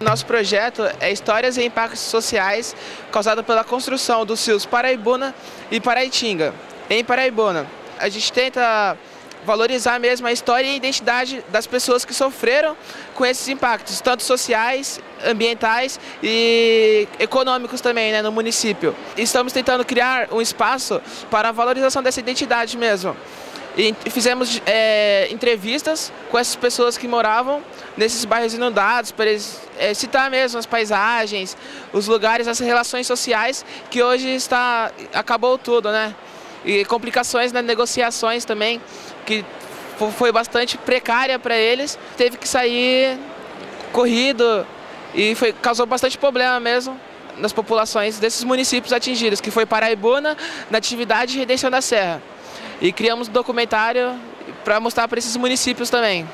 Nosso projeto é Histórias e Impactos Sociais causado pela construção dos rios Paraibuna e Paraitinga. Em Paraibuna, a gente tenta valorizar mesmo a história e a identidade das pessoas que sofreram com esses impactos, tanto sociais, ambientais e econômicos também né, no município. Estamos tentando criar um espaço para a valorização dessa identidade mesmo. E fizemos é, entrevistas com essas pessoas que moravam nesses bairros inundados, para eles é, citar mesmo as paisagens, os lugares, as relações sociais, que hoje está acabou tudo, né? E complicações nas negociações também, que foi bastante precária para eles. Teve que sair corrido e foi, causou bastante problema mesmo nas populações desses municípios atingidos, que foi Paraibuna, Natividade e Redenção da Serra e criamos um documentário para mostrar para esses municípios também.